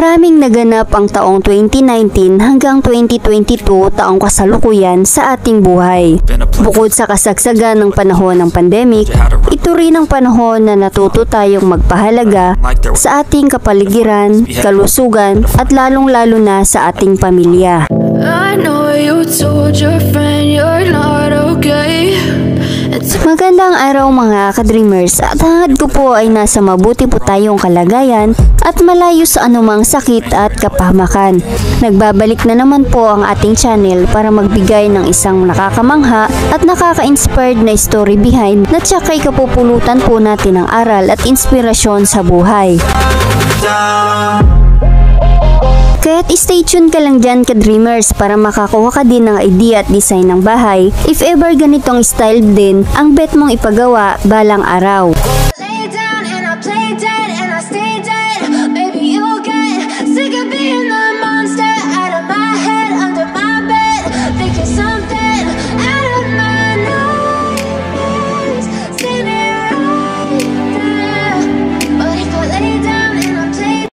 naganap ang taong 2019 hanggang 2022 taong kasalukuyan sa ating buhay. Bukod sa kasagsagan ng panahon ng pandemic, ito rin ang panahon na natuto tayong magpahalaga sa ating kapaligiran, kalusugan at lalong-lalo na sa ating pamilya. I know you told your friend you're Magandang araw mga ka-dreamers at hangad ko po ay nasa mabuti po tayong kalagayan at malayo sa anumang sakit at kapahamakan. Nagbabalik na naman po ang ating channel para magbigay ng isang nakakamangha at nakaka-inspired na story behind na tsaka'y kapupulutan po natin ng aral at inspirasyon sa buhay. Kaya't stay tuned ka lang dyan ka-dreamers para makakuha ka din ng idea at design ng bahay if ever ganitong style din ang bet mong ipagawa balang araw.